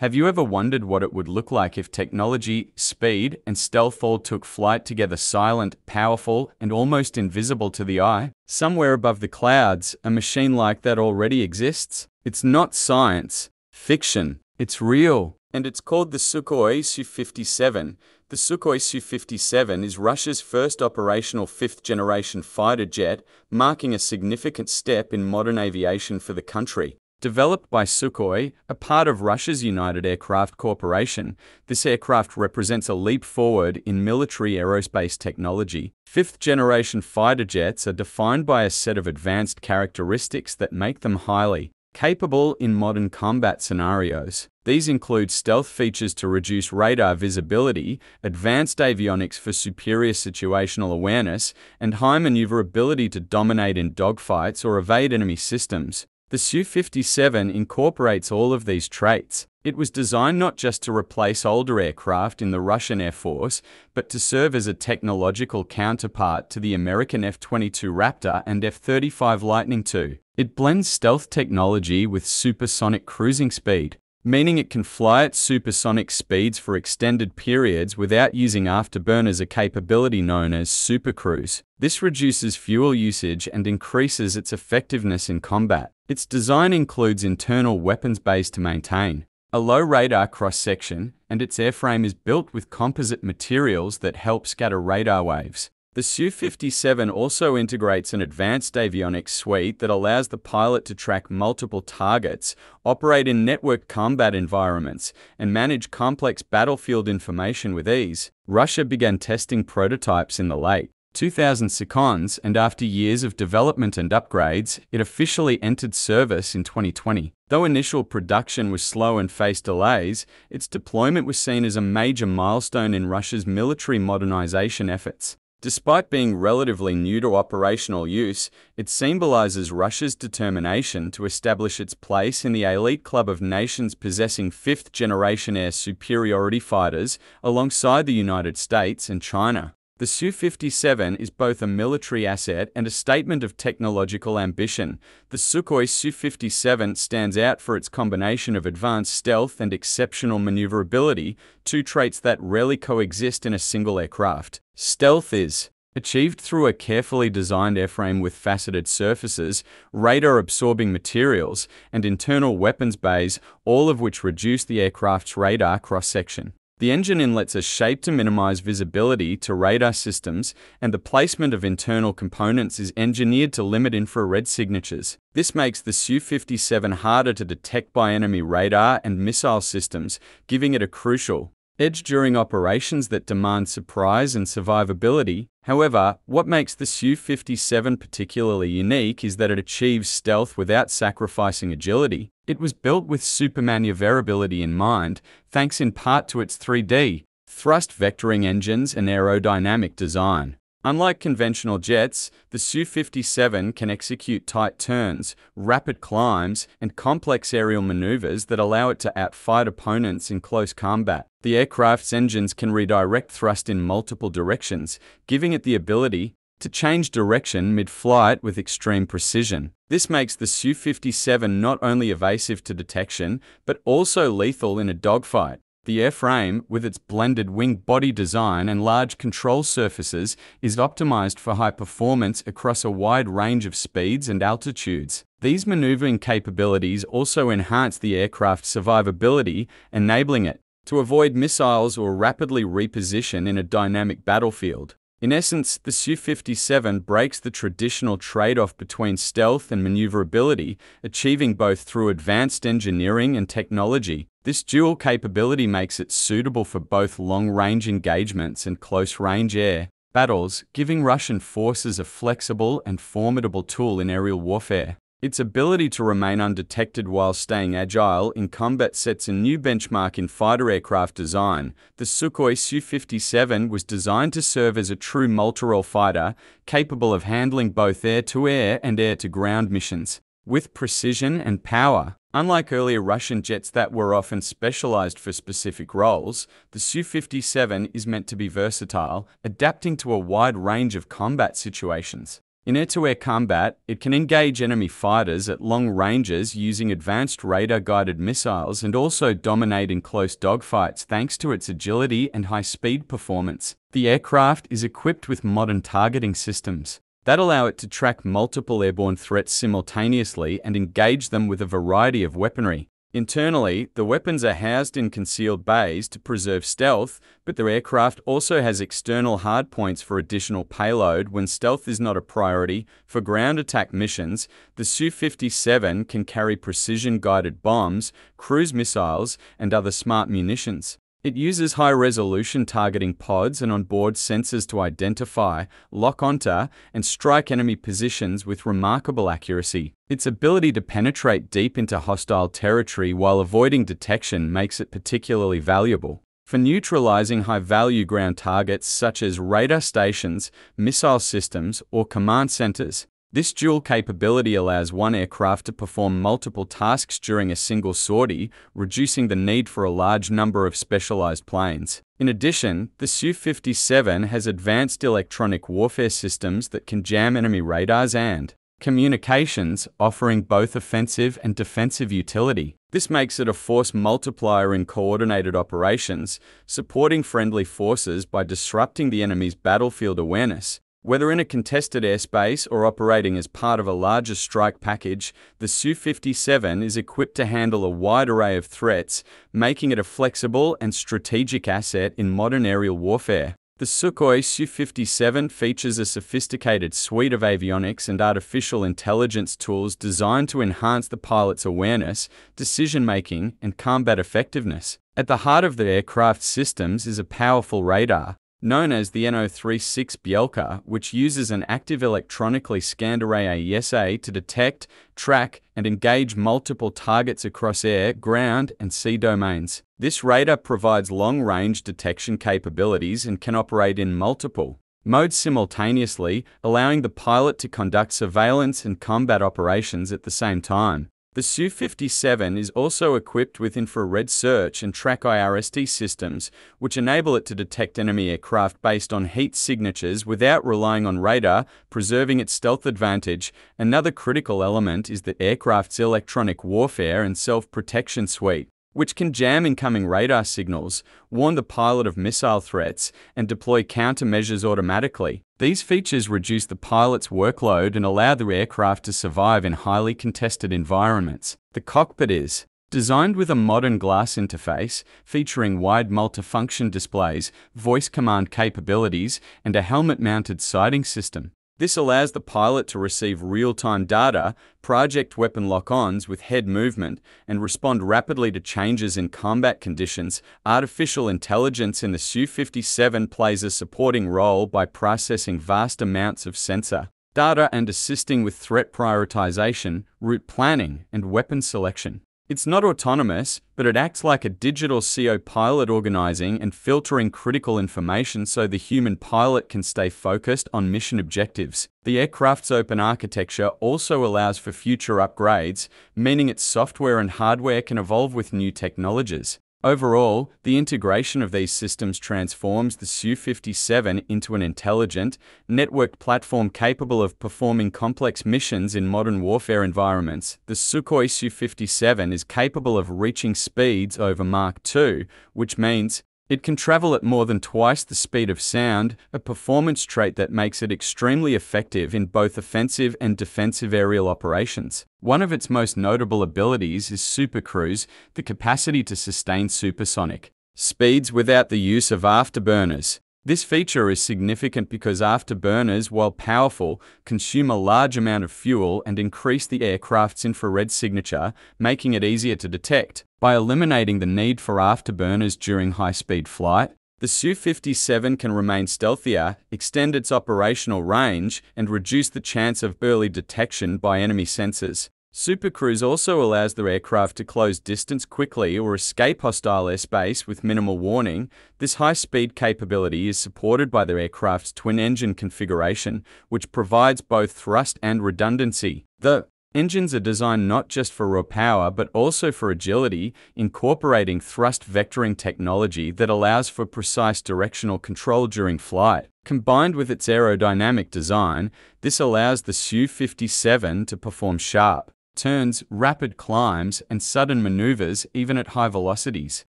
Have you ever wondered what it would look like if technology, speed, and stealth all took flight together silent, powerful, and almost invisible to the eye? Somewhere above the clouds, a machine like that already exists. It's not science, fiction. It's real. And it's called the Sukhoi Su-57. The Sukhoi Su-57 is Russia's first operational fifth-generation fighter jet, marking a significant step in modern aviation for the country. Developed by Sukhoi, a part of Russia's United Aircraft Corporation, this aircraft represents a leap forward in military aerospace technology. Fifth generation fighter jets are defined by a set of advanced characteristics that make them highly capable in modern combat scenarios. These include stealth features to reduce radar visibility, advanced avionics for superior situational awareness, and high maneuverability to dominate in dogfights or evade enemy systems. The Su-57 incorporates all of these traits. It was designed not just to replace older aircraft in the Russian Air Force, but to serve as a technological counterpart to the American F-22 Raptor and F-35 Lightning II. It blends stealth technology with supersonic cruising speed, meaning it can fly at supersonic speeds for extended periods without using afterburners a capability known as supercruise. This reduces fuel usage and increases its effectiveness in combat. Its design includes internal weapons bays to maintain, a low radar cross-section, and its airframe is built with composite materials that help scatter radar waves. The Su-57 also integrates an advanced avionics suite that allows the pilot to track multiple targets, operate in networked combat environments, and manage complex battlefield information with ease. Russia began testing prototypes in the late 2000 seconds, and after years of development and upgrades, it officially entered service in 2020. Though initial production was slow and faced delays, its deployment was seen as a major milestone in Russia's military modernization efforts. Despite being relatively new to operational use, it symbolizes Russia's determination to establish its place in the elite club of nations possessing fifth generation air superiority fighters alongside the United States and China. The Su-57 is both a military asset and a statement of technological ambition. The Sukhoi Su-57 stands out for its combination of advanced stealth and exceptional maneuverability, two traits that rarely coexist in a single aircraft. Stealth is achieved through a carefully designed airframe with faceted surfaces, radar-absorbing materials, and internal weapons bays, all of which reduce the aircraft's radar cross-section. The engine inlets are shaped to minimize visibility to radar systems, and the placement of internal components is engineered to limit infrared signatures. This makes the Su-57 harder to detect by enemy radar and missile systems, giving it a crucial edge during operations that demand surprise and survivability. However, what makes the Su-57 particularly unique is that it achieves stealth without sacrificing agility. It was built with super maneuverability in mind, thanks in part to its 3D, thrust vectoring engines and aerodynamic design. Unlike conventional jets, the Su-57 can execute tight turns, rapid climbs, and complex aerial maneuvers that allow it to outfight opponents in close combat. The aircraft's engines can redirect thrust in multiple directions, giving it the ability to change direction mid-flight with extreme precision. This makes the Su-57 not only evasive to detection, but also lethal in a dogfight. The airframe, with its blended wing body design and large control surfaces, is optimized for high performance across a wide range of speeds and altitudes. These maneuvering capabilities also enhance the aircraft's survivability, enabling it to avoid missiles or rapidly reposition in a dynamic battlefield. In essence, the Su-57 breaks the traditional trade-off between stealth and maneuverability, achieving both through advanced engineering and technology. This dual capability makes it suitable for both long-range engagements and close-range air battles, giving Russian forces a flexible and formidable tool in aerial warfare. Its ability to remain undetected while staying agile in combat sets a new benchmark in fighter aircraft design. The Sukhoi Su-57 was designed to serve as a true multi-role fighter, capable of handling both air-to-air and air-to-ground missions. With precision and power, unlike earlier Russian jets that were often specialized for specific roles, the Su-57 is meant to be versatile, adapting to a wide range of combat situations. In air-to-air combat, it can engage enemy fighters at long ranges using advanced radar-guided missiles and also dominate in close dogfights thanks to its agility and high-speed performance. The aircraft is equipped with modern targeting systems that allow it to track multiple airborne threats simultaneously and engage them with a variety of weaponry. Internally, the weapons are housed in concealed bays to preserve stealth, but the aircraft also has external hardpoints for additional payload when stealth is not a priority. For ground attack missions, the Su-57 can carry precision-guided bombs, cruise missiles, and other smart munitions. It uses high resolution targeting pods and onboard sensors to identify, lock onto, and strike enemy positions with remarkable accuracy. Its ability to penetrate deep into hostile territory while avoiding detection makes it particularly valuable. For neutralizing high value ground targets such as radar stations, missile systems, or command centers, this dual capability allows one aircraft to perform multiple tasks during a single sortie, reducing the need for a large number of specialized planes. In addition, the Su-57 has advanced electronic warfare systems that can jam enemy radars and communications, offering both offensive and defensive utility. This makes it a force multiplier in coordinated operations, supporting friendly forces by disrupting the enemy's battlefield awareness. Whether in a contested airspace or operating as part of a larger strike package, the Su-57 is equipped to handle a wide array of threats, making it a flexible and strategic asset in modern aerial warfare. The Sukhoi Su-57 features a sophisticated suite of avionics and artificial intelligence tools designed to enhance the pilot's awareness, decision-making, and combat effectiveness. At the heart of the aircraft's systems is a powerful radar, known as the NO36 Bielka, which uses an active electronically scanned array AESA to detect, track, and engage multiple targets across air, ground, and sea domains. This radar provides long-range detection capabilities and can operate in multiple modes simultaneously, allowing the pilot to conduct surveillance and combat operations at the same time. The Su-57 is also equipped with infrared search and track IRST systems, which enable it to detect enemy aircraft based on heat signatures without relying on radar, preserving its stealth advantage. Another critical element is the aircraft's electronic warfare and self-protection suite which can jam incoming radar signals, warn the pilot of missile threats, and deploy countermeasures automatically. These features reduce the pilot's workload and allow the aircraft to survive in highly contested environments. The cockpit is Designed with a modern glass interface, featuring wide multifunction displays, voice command capabilities, and a helmet-mounted sighting system, this allows the pilot to receive real-time data, project weapon lock-ons with head movement, and respond rapidly to changes in combat conditions. Artificial intelligence in the Su-57 plays a supporting role by processing vast amounts of sensor data and assisting with threat prioritization, route planning, and weapon selection. It's not autonomous, but it acts like a digital CO pilot organizing and filtering critical information so the human pilot can stay focused on mission objectives. The aircraft's open architecture also allows for future upgrades, meaning its software and hardware can evolve with new technologies. Overall, the integration of these systems transforms the Su-57 into an intelligent, networked platform capable of performing complex missions in modern warfare environments. The Sukhoi Su-57 is capable of reaching speeds over Mach 2, which means it can travel at more than twice the speed of sound, a performance trait that makes it extremely effective in both offensive and defensive aerial operations. One of its most notable abilities is supercruise, the capacity to sustain supersonic speeds without the use of afterburners. This feature is significant because afterburners, while powerful, consume a large amount of fuel and increase the aircraft's infrared signature, making it easier to detect. By eliminating the need for afterburners during high-speed flight, the Su-57 can remain stealthier, extend its operational range, and reduce the chance of early detection by enemy sensors. Supercruise also allows the aircraft to close distance quickly or escape hostile airspace with minimal warning. This high-speed capability is supported by the aircraft's twin-engine configuration, which provides both thrust and redundancy. The Engines are designed not just for raw power but also for agility, incorporating thrust vectoring technology that allows for precise directional control during flight. Combined with its aerodynamic design, this allows the Su-57 to perform sharp turns, rapid climbs, and sudden maneuvers even at high velocities.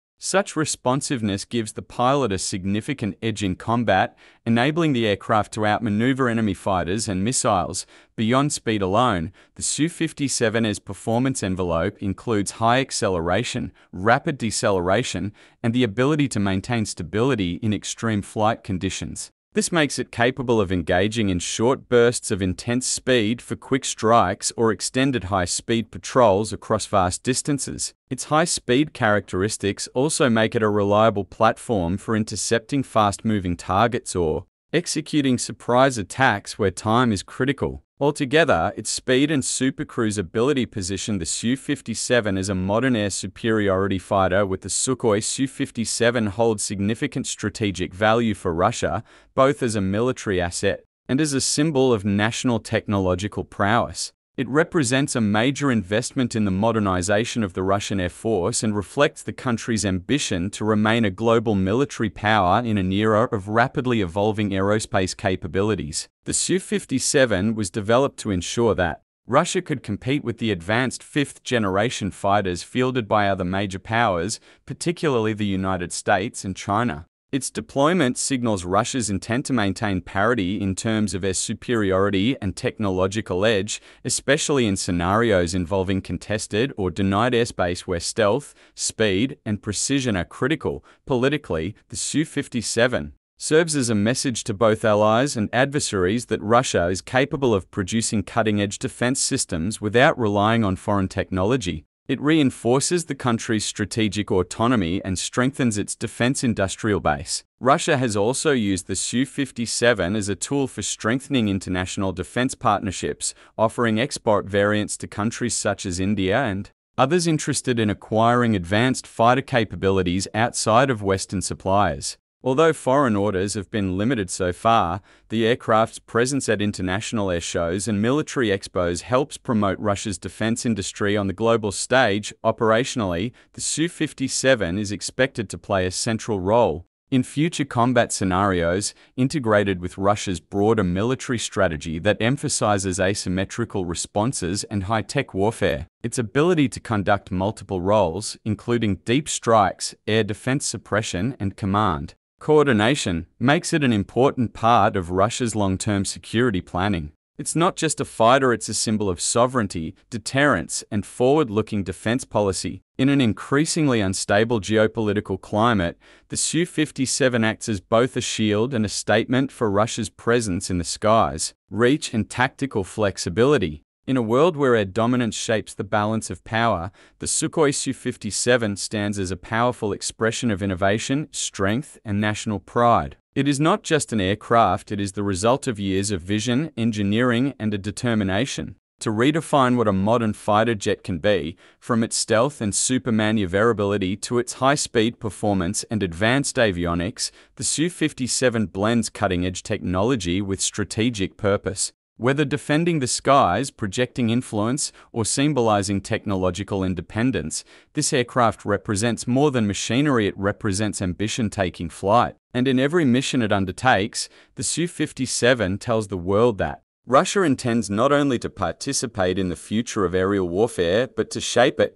Such responsiveness gives the pilot a significant edge in combat, enabling the aircraft to outmaneuver enemy fighters and missiles. Beyond speed alone, the Su-57's performance envelope includes high acceleration, rapid deceleration, and the ability to maintain stability in extreme flight conditions. This makes it capable of engaging in short bursts of intense speed for quick strikes or extended high-speed patrols across vast distances. Its high-speed characteristics also make it a reliable platform for intercepting fast-moving targets or executing surprise attacks where time is critical. Altogether, its speed and supercruise ability position the Su-57 as a modern air superiority fighter with the Sukhoi Su-57 holds significant strategic value for Russia, both as a military asset and as a symbol of national technological prowess. It represents a major investment in the modernization of the Russian Air Force and reflects the country's ambition to remain a global military power in an era of rapidly evolving aerospace capabilities. The Su-57 was developed to ensure that Russia could compete with the advanced fifth generation fighters fielded by other major powers, particularly the United States and China. Its deployment signals Russia's intent to maintain parity in terms of air superiority and technological edge, especially in scenarios involving contested or denied airspace where stealth, speed, and precision are critical. Politically, the Su-57 serves as a message to both allies and adversaries that Russia is capable of producing cutting-edge defense systems without relying on foreign technology. It reinforces the country's strategic autonomy and strengthens its defense industrial base. Russia has also used the Su-57 as a tool for strengthening international defense partnerships, offering export variants to countries such as India and others interested in acquiring advanced fighter capabilities outside of Western suppliers. Although foreign orders have been limited so far, the aircraft's presence at international air shows and military expos helps promote Russia's defense industry on the global stage. Operationally, the Su-57 is expected to play a central role in future combat scenarios integrated with Russia's broader military strategy that emphasizes asymmetrical responses and high-tech warfare. Its ability to conduct multiple roles, including deep strikes, air defense suppression, and command, Coordination makes it an important part of Russia's long-term security planning. It's not just a fighter, it's a symbol of sovereignty, deterrence, and forward-looking defense policy. In an increasingly unstable geopolitical climate, the Su-57 acts as both a shield and a statement for Russia's presence in the skies, reach and tactical flexibility. In a world where air dominance shapes the balance of power, the Sukhoi Su-57 stands as a powerful expression of innovation, strength, and national pride. It is not just an aircraft, it is the result of years of vision, engineering, and a determination to redefine what a modern fighter jet can be, from its stealth and super maneuverability to its high-speed performance and advanced avionics, the Su-57 blends cutting-edge technology with strategic purpose. Whether defending the skies, projecting influence, or symbolizing technological independence, this aircraft represents more than machinery, it represents ambition taking flight. And in every mission it undertakes, the Su-57 tells the world that Russia intends not only to participate in the future of aerial warfare, but to shape it.